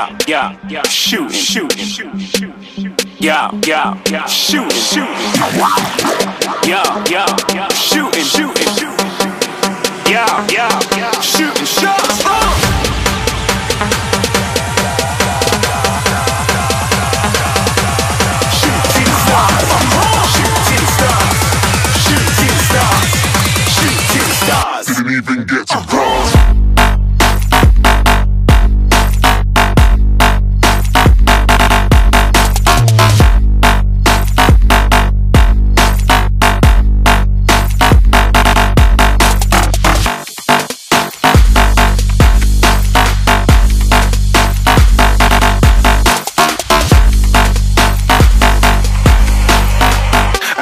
Yeah, yeah, yeah, shooting, shooting, shooting. Yeah, yeah, yeah, shooting, shooting. Yeah, yeah, yeah, shooting, shooting, shooting. Yeah, yeah, yeah, stars, shooting stars. Didn't even get